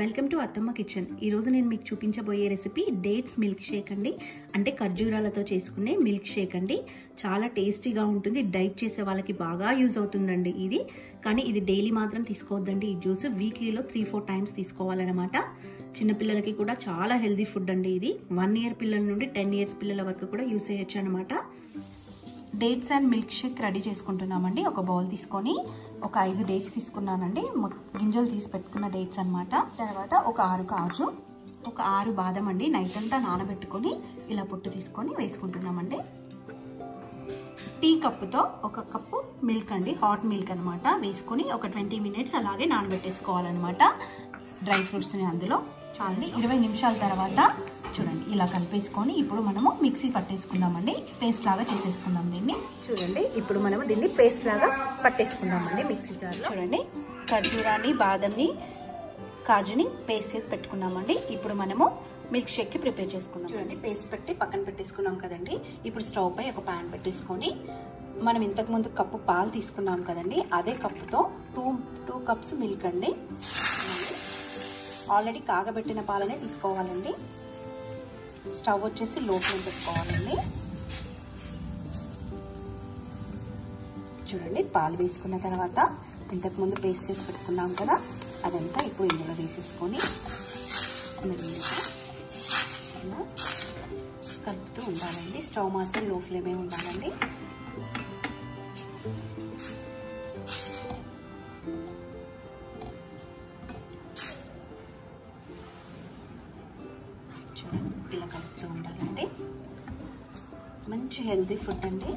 Welcome to Atthamma kitchen ఈరోజు నేను మీకు చూపించబోయే రెసిపీ డేట్స్ మిల్క్ షేక్ అండి. అంటే ఖర్జూరాలతో చేసుకునే మిల్క్ షేక్ అండి. చాలా టేస్టీగా ఉంటుంది డైట్ చేసే వాళ్ళకి బాగా యూజ్ అవుతుందండి ఇది. కానీ ఇది డైలీ మాత్రం తీసుకోవద్దండి. ఈ జ్యూస్ వీక్లీలో త్రీ ఫోర్ టైమ్స్ తీసుకోవాలన్నమాట. చిన్నపిల్లలకి కూడా చాలా హెల్దీ ఫుడ్ అండి ఇది. వన్ ఇయర్ పిల్లల నుండి టెన్ ఇయర్స్ పిల్లల వరకు కూడా యూస్ చేయొచ్చు అనమాట dates and milk shake ready చేసుకుంటున్నామండి. ఒక బౌల్ తీసుకొని ఒక ఐదు డేట్స్ తీసుకున్నానండి. గింజలు తీసి పెట్టుకున్న డేట్స్ అనమాట తర్వాత ఒక ఆరు కాజు ఒక ఆరు బాదం అండి. నైట్ అంతా నానబెట్టుకొని ఇలా పొట్టు తీసుకొని వేసుకుంటున్నామండి. టీ కప్పుతో ఒక కప్పు మిల్క్ అండి. హాట్ మిల్క్ అనమాట వేసుకొని ఒక ట్వంటీ మినిట్స్ అలాగే నానబెట్టేసుకోవాలన్నమాట. డ్రై ఫ్రూట్స్ని అందులో. చాలండి. ఇరవై నిమిషాల తర్వాత చూడండి ఇలా కలిపేసుకొని ఇప్పుడు మనము మిక్సీ పట్టేసుకుందామండి. పేస్ట్ లాగా చేసేసుకుందాం దీన్ని. చూడండి ఇప్పుడు మనము దీన్ని పేస్ట్ లాగా పట్టేసుకుందామండి మిక్సీ జార్లో. చూడండి ఖర్జూరాన్ని బాదంని కాజుని పేస్ట్ చేసి పెట్టుకున్నామండి. ఇప్పుడు మనము మిల్క్ షేక్కి ప్రిపేర్ చేసుకున్నాం చూడండి పేస్ట్ పెట్టి పక్కన పెట్టేసుకున్నాం కదండి. ఇప్పుడు స్టవ్ పై ఒక ప్యాన్ పెట్టేసుకొని మనం ఇంతకుముందు కప్పు పాలు తీసుకున్నాం కదండి. అదే కప్పుతో టూ టూ కప్స్ మిల్క్ అండి. ఆల్రెడీ కాగబెట్టిన పాలనే తీసుకోవాలండి. స్టవ్ వచ్చేసి లో ఫ్లేమ్ పెట్టుకోవాలండి. చూడండి పాలు వేసుకున్న తర్వాత ఇంతకుముందు పేస్ట్ చేసి పెట్టుకున్నాం కదా అదంతా ఇప్పుడు ఇందులో వేసేసుకొని మెల్లిగా కలుపుతూ ఉండాలండి. స్టవ్ మాత్రం లో ఫ్లేమే ఉండాలండి. చూడండి ఇలా కలుపుతూ ఉండాలండి. మంచి హెల్తీ ఫుడ్ అండి.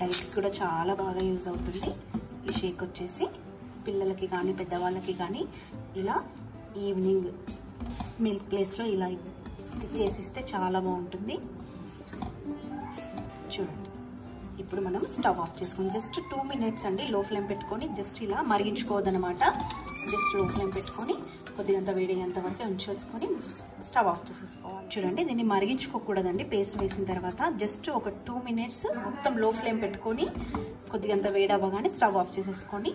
డైట్ కూడా చాలా బాగా యూజ్ అవుతుంది. ఈ షేక్ వచ్చేసి పిల్లలకి కానీ పెద్దవాళ్ళకి కానీ ఇలా ఈవినింగ్ మిల్క్ ప్లేస్లో ఇలా చేసిస్తే చాలా బాగుంటుంది. చూడండి. ఇప్పుడు మనం స్టవ్ ఆఫ్ చేసుకుని జస్ట్ టూ మినిట్స్ అండి లో ఫ్లేమ్ పెట్టుకొని జస్ట్ ఇలా మరిగించుకోవద్దనమాట జస్ట్లో ఫ్లేమ్ పెట్టుకొని కొద్దిగంత వేడేంత వరకు ఉంచుకొని స్టవ్ ఆఫ్ చేసేసుకోవాలి. చూడండి దీన్ని మరిగించుకోకూడదండి. పేస్ట్ వేసిన తర్వాత జస్ట్ ఒక టూ మినిట్స్ మొత్తం లో ఫ్లేమ్ పెట్టుకొని కొద్దిగంత వేడి అవ్వగానే స్టవ్ ఆఫ్ చేసేసుకొని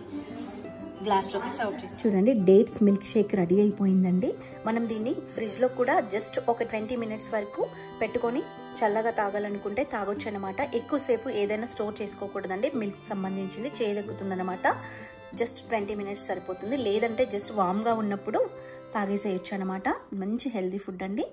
గ్లాస్లోకి సర్వ్ చేసి చూడండి డేట్స్ మిల్క్ షేక్ రెడీ అయిపోయిందండి. మనం దీన్ని ఫ్రిడ్జ్లో కూడా జస్ట్ ఒక ట్వంటీ మినిట్స్ వరకు పెట్టుకొని చల్లగా తాగాలనుకుంటే తాగొచ్చు అనమాట ఎక్కువసేపు ఏదైనా స్టోర్ చేసుకోకూడదండి. మిల్క్ సంబంధించింది చేయదగ్గుతుందనమాట జస్ట్ ట్వంటీ మినిట్స్ సరిపోతుంది. లేదంటే జస్ట్ వామ్గా ఉన్నప్పుడు తాగేసేయచ్చు అనమాట మంచి హెల్దీ ఫుడ్ అండి.